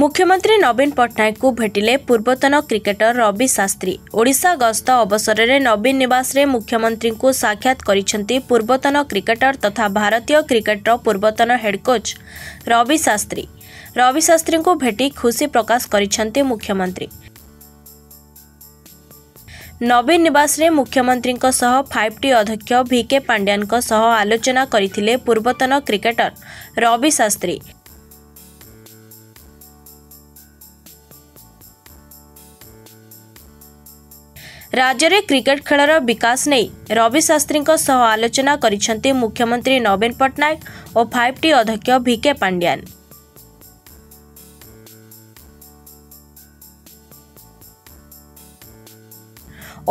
ମୁଖ୍ୟମନ୍ତ୍ରୀ ନବୀନ ପଟ୍ଟନାୟକଙ୍କୁ ଭେଟିଲେ ପୂର୍ବତନ କ୍ରିକେଟର ରବି ଶାସ୍ତ୍ରୀ। ଓଡ଼ିଶା ଗସ୍ତ ଅବସରରେ ନବୀନ ନିବାସରେ ମୁଖ୍ୟମନ୍ତ୍ରୀଙ୍କୁ ସାକ୍ଷାତ କରିଛନ୍ତି ପୂର୍ବତନ କ୍ରିକେଟର ତଥା ଭାରତୀୟ କ୍ରିକେଟର ପୂର୍ବତନ ହେଡ୍ କୋଚ୍ ରବି ଶାସ୍ତ୍ରୀ। ରବି ଶାସ୍ତ୍ରୀଙ୍କୁ ଭେଟି ଖୁସି ପ୍ରକାଶ କରିଛନ୍ତି ମୁଖ୍ୟମନ୍ତ୍ରୀ। ନବୀନ ନିବାସରେ ମୁଖ୍ୟମନ୍ତ୍ରୀଙ୍କ ସହ ଫାଇଭ୍ ଟି ଅଧ୍ୟକ୍ଷ ଭିକେ ପାଣ୍ଡ୍ୟାନଙ୍କ ସହ ଆଲୋଚନା କରିଥିଲେ ପୂର୍ବତନ କ୍ରିକେଟର ରବି ଶାସ୍ତ୍ରୀ। ରାଜ୍ୟରେ କ୍ରିକେଟ ଖେଳର ବିକାଶ ନେଇ ରବି ଶାସ୍ତ୍ରୀଙ୍କ ସହ ଆଲୋଚନା କରିଛନ୍ତି ମୁଖ୍ୟମନ୍ତ୍ରୀ ନବୀନ ପଟ୍ଟନାୟକ ଓ ଫାଇଭ୍ ଟି ଅଧ୍ୟକ୍ଷ ଭିକେ ପାଣ୍ଡ୍ୟାନ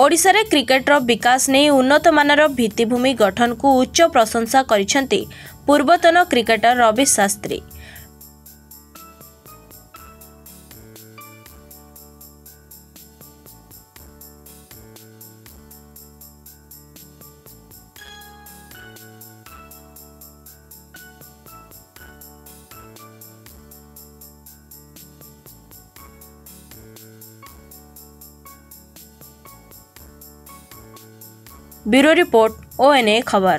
ଓଡ଼ିଶାରେ କ୍ରିକେଟର ବିକାଶ ନେଇ ଉନ୍ନତମାନର ଭିତ୍ତିଭୂମି ଗଠନକୁ ଉଚ୍ଚ ପ୍ରଶଂସା କରିଛନ୍ତି ପୂର୍ବତନ cricketer Ravi Shastri. Bureau report ও এন এ খবর।